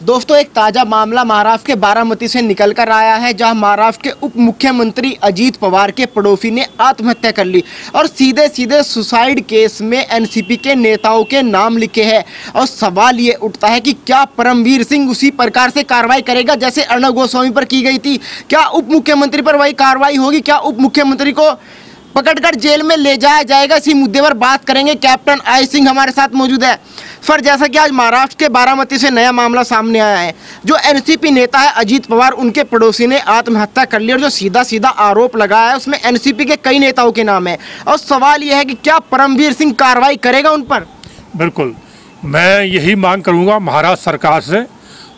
दोस्तों, एक ताज़ा मामला महाराष्ट्र के बारामती से निकल कर आया है, जहाँ महाराष्ट्र के उप मुख्यमंत्री अजीत पवार के पड़ोसी ने आत्महत्या कर ली और सीधे सीधे सुसाइड केस में एनसीपी के नेताओं के नाम लिखे हैं और सवाल ये उठता है कि क्या परमवीर सिंह उसी प्रकार से कार्रवाई करेगा जैसे अर्णव गोस्वामी पर की गई थी? क्या उप मुख्यमंत्री पर वही कार्रवाई होगी? क्या उप मुख्यमंत्री को पकड़कर जेल में ले जाया जाएगा? इसी मुद्दे पर बात करेंगे। कैप्टन आई सिंह हमारे साथ मौजूद है। सर जैसा कि आज महाराष्ट्र के बारामती से नया मामला सामने आया है। जो एनसीपी नेता है अजीत पवार, उनके पड़ोसी ने आत्महत्या कर ली और जो सीधा सीधा आरोप लगाया है, उसमें एनसीपी के कई नेताओं के नाम है। और सवाल यह है कि क्या परमवीर सिंह कार्रवाई करेगा उन पर? बिल्कुल। मैं यही मांग करूँगा महाराष्ट्र सरकार से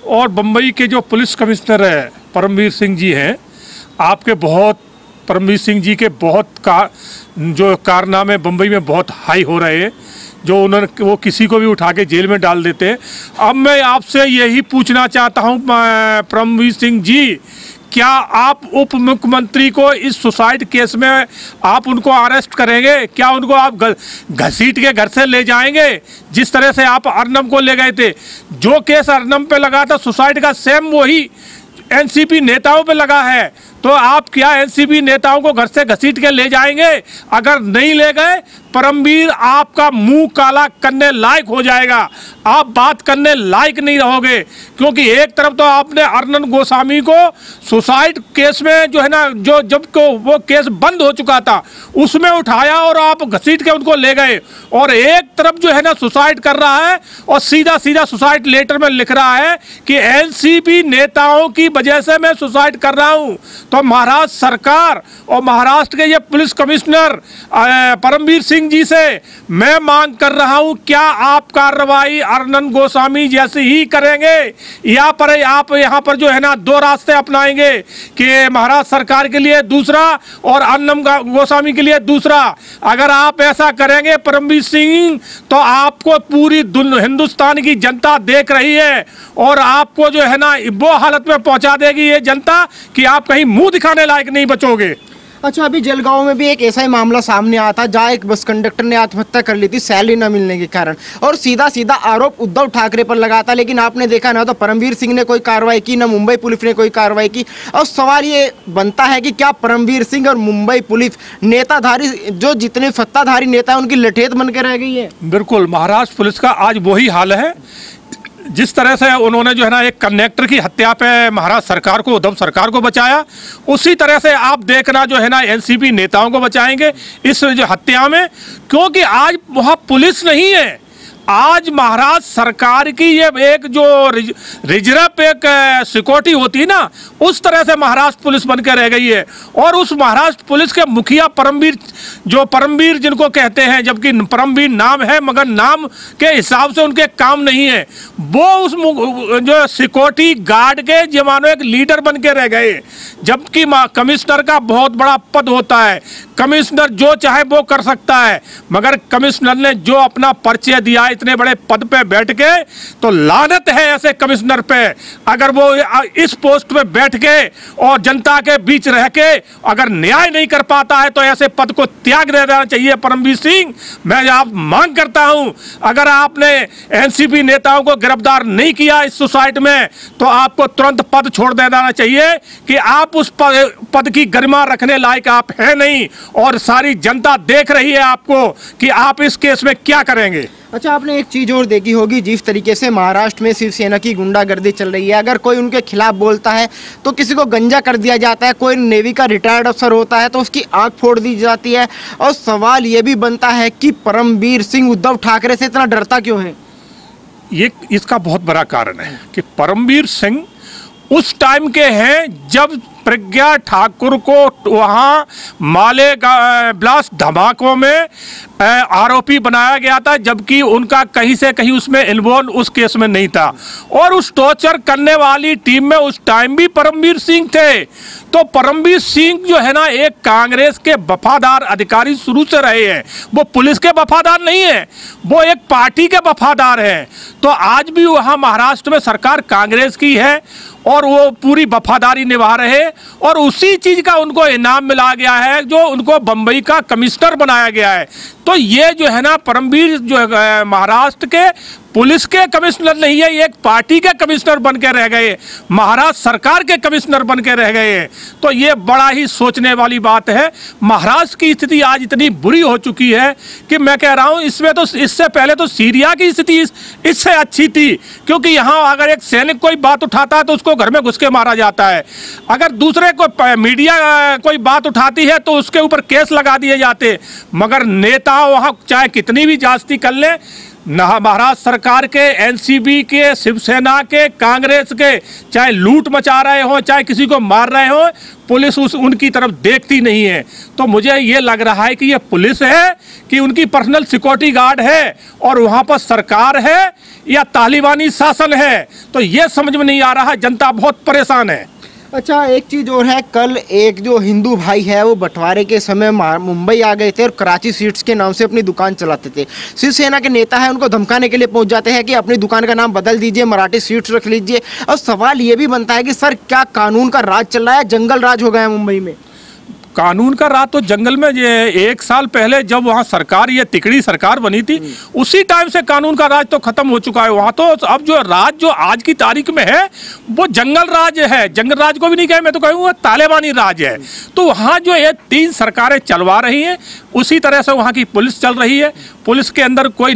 और बम्बई के जो पुलिस कमिश्नर है, परमवीर सिंह जी हैं, आपके बहुत, परमवीर सिंह जी के बहुत कार जो कारनामे बम्बई में बहुत हाई हो रहे हैं जो उन्होंने वो किसी को भी उठा के जेल में डाल देते। अब मैं आपसे यही पूछना चाहता हूँ परमवीर सिंह जी, क्या आप उप मुख्यमंत्री को इस सुसाइड केस में आप उनको अरेस्ट करेंगे? क्या उनको आप घसीट के घर से ले जाएँगे? जिस तरह से आप अर्नम को ले गए थे। जो केस अर्नम पे लगा था, सुसाइड का सेम वही एनसीपी नेताओं पे लगा है। तो आप क्या एनसीपी नेताओं को घर से घसीट के ले जाएँगे? अगर नहीं ले गए परमवीर, आपका मुँह काला करने लायक हो जाएगा। आप बात करने लायक नहीं रहोगे, क्योंकि एक तरफ़ तो आपने अर्नन गोस्वामी को सुसाइड केस में जो है ना, जो जब को वो केस बंद हो चुका था, उसमें उठाया और आप घसीट के उनको ले गए। और एक तरफ़ जो है ना, सुसाइड कर रहा है और सीधा सीधा सुसाइड लेटर में लिख रहा है कि एनसीपी नेताओं की वजह से मैं सुसाइड कर रहा हूँ। तो महाराष्ट्र सरकार और महाराष्ट्र के ये पुलिस कमिश्नर परमवीर सिंह जी से मैं मांग कर रहा हूँ, क्या आप कार्रवाई अर्नन गोस्वामी जैसे ही करेंगे? या पर आप यहाँ पर जो है ना, दो रास्ते अपनाएँगे कि महाराष्ट्र सरकार के लिए दूसरा और अन्नम गोस्वामी के लिए दूसरा। अगर आप ऐसा करेंगे, परमवीर सिंह तो आपको पूरी हिंदुस्तान की जनता देख रही है और आपको जो है ना, वो हालत में पहुँचा देगी ये जनता कि आप कहीं मुँह दिखाने लायक नहीं बचोगे। अच्छा अभी जलगांव में भी एक ऐसा ही मामला सामने था, जहाँ एक बस कंडक्टर ने आत्महत्या कर ली थी सैलरी न मिलने के कारण। और सीधा सीधा आरोप उद्धव ठाकरे पर लगा था, लेकिन आपने देखा ना तो परमवीर सिंह ने कोई कार्रवाई की, ना मुंबई पुलिस ने कोई कार्रवाई की। और सवाल ये बनता है कि क्या परमवीर सिंह और मुंबई पुलिस नेताधारी, जो जितने सत्ताधारी नेता है, उनकी लठेत बन के रह गई है? बिल्कुल, महाराष्ट्र पुलिस का आज वही हाल है जिस तरह से उन्होंने जो है ना एक कनेक्टर की हत्या पे महाराज सरकार को उद्धव सरकार को बचाया, उसी तरह से आप देखना जो है ना एनसीपी नेताओं को बचाएँगे इस जो हत्या में, क्योंकि आज वहाँ पुलिस नहीं है। आज महाराष्ट्र सरकार की ये एक जो रिज़र्व एक सिक्योरिटी होती है ना, उस तरह से महाराष्ट्र पुलिस बन के रह गई है। और उस महाराष्ट्र पुलिस के मुखिया परमवीर, जो परमवीर जिनको कहते हैं, जबकि परमवीर नाम है, मगर नाम के हिसाब से उनके काम नहीं है। वो उस जो सिक्योरिटी गार्ड के जमानों एक लीडर बन के रह गए। जबकि कमिश्नर का बहुत बड़ा पद होता है। कमिश्नर जो चाहे वो कर सकता है, मगर कमिश्नर ने जो अपना परिचय दिया इतने बड़े पद पे बैठ के तो लानत है ऐसे कमिश्नर पे। अगर वो इस पोस्ट पे बैठ के और जनता के बीच रह के अगर न्याय नहीं कर पाता है तो ऐसे पद को त्याग दे देना चाहिए। परमवीर सिंह मैं आप मांग करता हूँ अगर आपने एनसीपी नेताओं को गिरफ़्तार नहीं किया इस सोसाइटी में तो आपको तुरंत पद छोड़ दे देना चाहिए कि आप उस पद, पद की गरिमा रखने लायक आप है नहीं और सारी जनता देख रही है आपको कि आप इस केस में क्या करेंगे। अच्छा आपने एक चीज़ और देखी होगी, जिस तरीके से महाराष्ट्र में शिवसेना की गुंडागर्दी चल रही है। अगर कोई उनके खिलाफ बोलता है तो किसी को गंजा कर दिया जाता है। कोई नेवी का रिटायर्ड अफसर होता है तो उसकी आँख फोड़ दी जाती है। और सवाल ये भी बनता है कि परमवीर सिंह उद्धव ठाकरे से इतना डरता क्यों है? ये इसका बहुत बड़ा कारण है कि परमवीर सिंह उस टाइम के हैं जब प्रज्ञा ठाकुर को वहाँ माले ब्लास्ट धमाकों में आरोपी बनाया गया था, जबकि उनका कहीं से कहीं उसमें इन्वॉल्व उस केस में नहीं था। और उस टॉर्चर करने वाली टीम में उस टाइम भी परमवीर सिंह थे। तो परमवीर सिंह जो है ना, एक कांग्रेस के वफादार अधिकारी शुरू से रहे हैं। वो पुलिस के वफादार नहीं है, वो एक पार्टी के वफादार हैं। तो आज भी वहाँ महाराष्ट्र में सरकार कांग्रेस की है और वो पूरी वफादारी निभा रहे और उसी चीज़ का उनको इनाम मिला गया है, जो उनको बम्बई का कमिश्नर बनाया गया है। तो ये जो है ना, परमवीर जो महाराष्ट्र के पुलिस के कमिश्नर नहीं है, एक पार्टी के कमिश्नर बन के रह गए महाराष्ट्र सरकार के कमिश्नर बन के रह गए। तो ये बड़ा ही सोचने वाली बात है। महाराष्ट्र की स्थिति आज इतनी बुरी हो चुकी है कि मैं कह रहा हूँ, इसमें तो इससे पहले तो सीरिया की स्थिति इससे अच्छी थी, क्योंकि यहाँ अगर एक सैनिक कोई बात उठाता है तो उसको घर में घुस के मारा जाता है। अगर दूसरे को मीडिया कोई बात उठाती है तो उसके ऊपर केस लगा दिए जाते। मगर नेता वहाँ चाहे कितनी भी जास्ती कर ले महाराष्ट्र सरकार के, एनसीबी के, शिवसेना के, कांग्रेस के, चाहे लूट मचा रहे हो, चाहे किसी को मार रहे हो, पुलिस उस, उनकी तरफ़ देखती नहीं है। तो मुझे ये लग रहा है कि ये पुलिस है, कि उनकी पर्सनल सिक्योरिटी गार्ड है, और वहाँ पर सरकार है, या तालिबानी शासन है। तो ये समझ में नहीं आ रहा, जनता बहुत परेशान है। अच्छा एक चीज़ और है, कल एक जो हिंदू भाई है, वो बंटवारे के समय मुंबई आ गए थे और कराची स्वीट्स के नाम से अपनी दुकान चलाते थे। शिवसेना के नेता है, उनको धमकाने के लिए पहुँच जाते हैं कि अपनी दुकान का नाम बदल दीजिए, मराठी स्वीट्स रख लीजिए। और सवाल ये भी बनता है कि, सर, क्या कानून का राज चल रहा है? जंगल राज हो गया है मुंबई में। कानून का रात तो जंगल में ये एक साल पहले जब वहाँ सरकार, ये तिकड़ी सरकार बनी थी, उसी टाइम से कानून का राज तो खत्म हो चुका है। वहाँ तो अब जो राज जो आज की तारीख में है, वो जंगल राज है। जंगल राज को भी नहीं कहे, मैं तो कहूँगा तालिबानी राज है। तो वहाँ जो ये तीन सरकारें चलवा रही हैं, उसी तरह से वहाँ की पुलिस चल रही है। पुलिस के अंदर कोई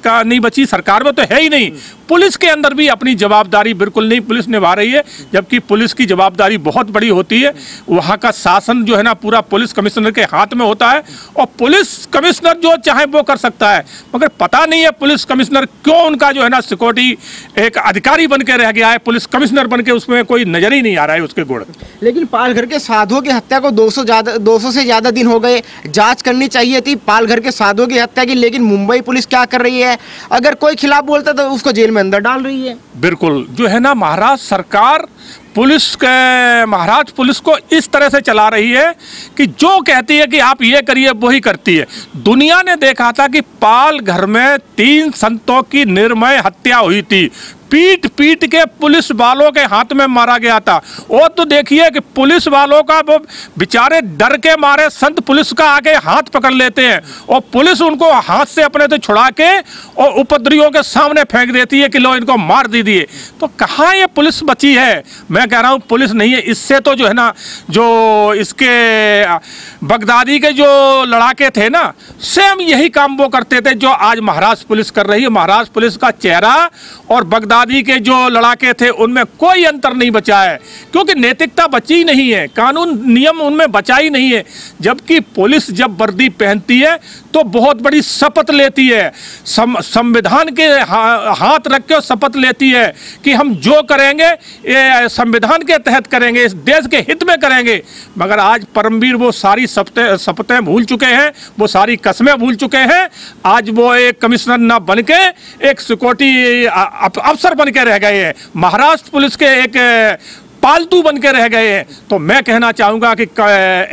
नैतिकता नहीं बची, सरकार में तो है ही नहीं। पुलिस के अंदर भी अपनी जवाबदारी बिल्कुल नहीं, पुलिस निभा रही है, जबकि पुलिस की जवाबदारी बहुत बड़ी होती है। वहाँ का शासन जो है ना, पूरा पुलिस कमिश्नर के हाथ में होता है, और पुलिस कमिश्नर जो चाहे वो कर सकता है। मगर पता नहीं है पुलिस कमिश्नर क्यों उनका जो है ना, सिक्योरिटी एक अधिकारी बन के रह गया है, पुलिस कमिश्नर बन के उसमें कोई नज़र ही नहीं आ रहा है उसके गुण। लेकिन पालघर के साधुओं की हत्या को 200 ज़्यादा 200 से ज़्यादा दिन हो गए, जाँच करनी चाहिए थी पालघर के साधुओं की हत्या की, लेकिन मुंबई पुलिस क्या कर रही है? अगर कोई खिलाफ बोलता तो उसको जेल में अंदर डाल रही है। बिल्कुल, जो है ना महाराष्ट्र सरकार पुलिस के महाराष्ट्र पुलिस को इस तरह से चला रही है कि जो कहती है कि आप ये करिए वही करती है। दुनिया ने देखा था कि पाल घर में तीन संतों की निर्मय हत्या हुई थी। पीट पीट के पुलिस वालों के हाथ में मारा गया था। वो तो देखिए कि पुलिस वालों का वो बेचारे डर के मारे संत पुलिस का आगे हाथ पकड़ लेते हैं। और पुलिस उनको हाथ से अपने से छुड़ा के और उपद्रवियों के सामने फेंक देती है कि लो इनको मार दीजिए तो कहाँ ये पुलिस बची है? मैं कह रहा हूँ पुलिस नहीं है। इससे तो जो है ना, जो इसके बगदादी के जो लड़ाके थे ना, सेम यही काम वो करते थे जो आज महाराष्ट्र पुलिस कर रही है। महाराष्ट्र पुलिस का चेहरा और बगदादी आज़ादी के जो लड़ाके थे उनमें कोई अंतर नहीं बचा है। क्योंकि नैतिकता बची नहीं है कानून नियम उनमें बचा ही नहीं है। जबकि पुलिस जब वर्दी पहनती है तो बहुत बड़ी शपथ लेती है। संविधान के हा, हाथ रख के शपथ लेती है कि हम जो करेंगे ये संविधान के तहत करेंगे इस देश के हित में करेंगे। मगर आज परमवीर वो सारी शपथें शपथें भूल चुके हैं वो सारी कस्में भूल चुके हैं। आज वो एक कमिश्नर ना बन के एक सिक्योरिटी अफसर बन के रह गए हैं। महाराष्ट्र पुलिस के एक पालतू बन के रह गए हैं। तो मैं कहना चाहूँगा कि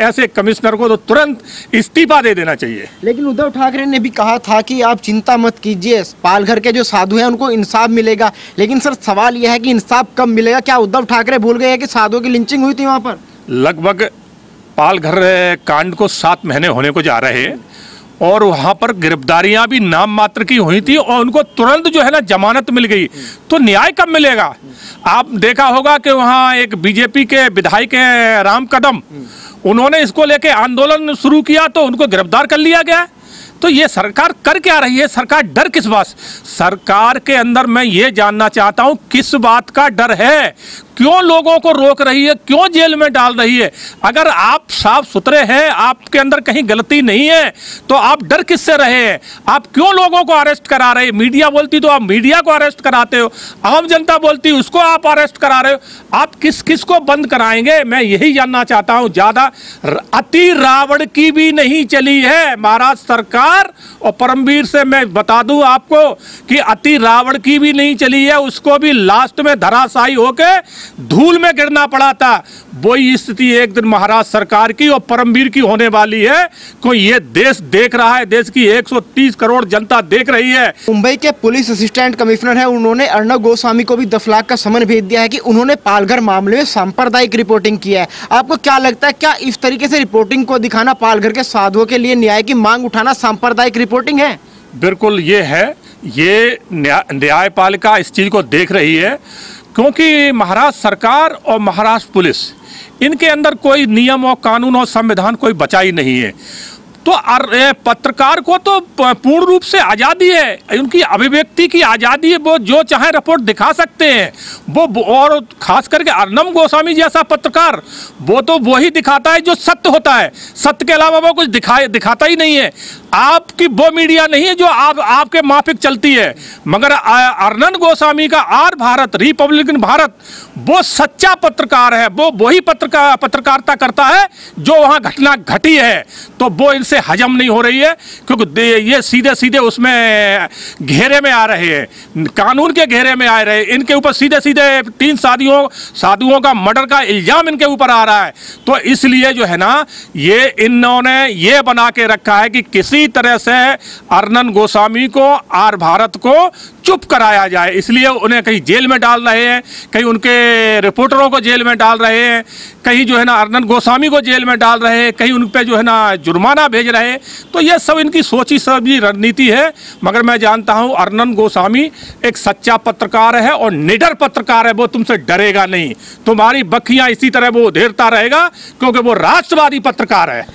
ऐसे कमिश्नर को तो तुरंत इस्तीफा दे देना चाहिए। लेकिन उद्धव ठाकरे ने भी कहा था कि आप चिंता मत कीजिए पालघर के जो साधु हैं उनको इंसाफ मिलेगा। लेकिन सर सवाल यह है कि इंसाफ कब मिलेगा? क्या उद्धव ठाकरे भूल गए हैं कि साधुओं की लिंचिंग हुई थी वहाँ पर? लगभग पालघर कांड को सात महीने होने को जा रहे हैं। और वहाँ पर गिरफ्तारियाँ भी नाम मात्र की हुई थी और उनको तुरंत जो है ना जमानत मिल गई। तो न्याय कब मिलेगा? आप देखा होगा कि वहाँ एक बीजेपी के विधायक हैं राम कदम। उन्होंने इसको लेके आंदोलन शुरू किया तो उनको गिरफ़्तार कर लिया गया। तो ये सरकार कर क्या रही है? सरकार डर किस बात सरकार के अंदर मैं ये जानना चाहता हूँ, किस बात का डर है? क्यों लोगों को रोक रही है? क्यों जेल में डाल रही है? अगर आप साफ़ सुथरे हैं, आपके अंदर कहीं गलती नहीं है तो आप डर किससे रहे हैं? आप क्यों लोगों को अरेस्ट करा रहे मीडिया बोलती तो आप मीडिया को अरेस्ट कराते हो। आम जनता बोलती, उसको आप अरेस्ट करा रहे हो। आप किस किस को बंद कराएँगे? मैं यही जानना चाहता हूँ, ज़्यादा अति रावण की भी नहीं चली है। महाराष्ट्र सरकार, और परमवीर से मैं बता दूँ आपको कि अति रावण की भी नहीं चली है, उसको भी लास्ट में धराशायी होके धूल में गिरना पड़ा था। वही स्थिति एक दिन महाराष्ट्र सरकार की और परमवीर की होने वाली है। कोई ये देश देख रहा है देश की 130 करोड़ जनता देख रही है। मुंबई के पुलिस असिस्टेंट कमिश्नर है उन्होंने अर्णव गोस्वामी को भी दस लाख का समन भेज दिया है कि उन्होंने पालघर मामले में सांप्रदायिक रिपोर्टिंग की है। आपको क्या लगता है क्या इस तरीके से रिपोर्टिंग को दिखाना पालघर के साधुओं के लिए न्याय की मांग उठाना सांप्रदायिक रिपोर्टिंग है? बिल्कुल ये है ये न्या, न्यायपालिका इस चीज़ को देख रही है। क्योंकि महाराष्ट्र सरकार और महाराष्ट्र पुलिस, इनके अंदर कोई नियम और कानून और संविधान कोई बचा ही नहीं है। तो पत्रकार को तो पूर्ण रूप से आज़ादी है, उनकी अभिव्यक्ति की आज़ादी है, वो जो चाहे रिपोर्ट दिखा सकते हैं। वो और खास करके अर्नम गोस्वामी जैसा पत्रकार, वो तो वही दिखाता है जो सत्य होता है। सत्य के अलावा वो कुछ दिखाए, दिखाता ही नहीं है। आपकी वो मीडिया नहीं है जो आप, आपके माफिक चलती है। मगर अर्नन गोस्वामी का आर भारत, रिपब्लिकन भारत वो सच्चा पत्रकार है, वो वही पत्रकार पत्रकारिता करता है जो वहाँ घटना घटी है। तो वो इनसे हजम नहीं हो रही है, क्योंकि ये सीधे सीधे उसमें घेरे में आ रहे हैं। कानून के घेरे में आ रहे हैं। इनके ऊपर सीधे सीधे तीन साधियों साधुओं का मर्डर का इल्ज़ाम इनके ऊपर आ रहा है। तो इसलिए जो है ना, ये इन्होंने ये बना के रखा है कि किसी तरह से अर्नन गोस्वामी को, आर भारत को चुप कराया जाए। इसलिए उन्हें कहीं जेल में डाल रहे हैं, कहीं उनके रिपोर्टरों को जेल में डाल रहे हैं, कहीं जो है ना अर्नन गोस्वामी को जेल में डाल रहे हैं, कहीं उन पर जो है ना जुर्माना भेज रहे हैं तो ये सब इनकी सोची सभी रणनीति है, मगर मैं जानता हूँ अर्नन गोस्वामी एक सच्चा पत्रकार है और निडर पत्रकार है, वो तुमसे डरेगा नहीं, तुम्हारी बखियाँ इसी तरह वो उधेरता रहेगा, क्योंकि वो राष्ट्रवादी पत्रकार है।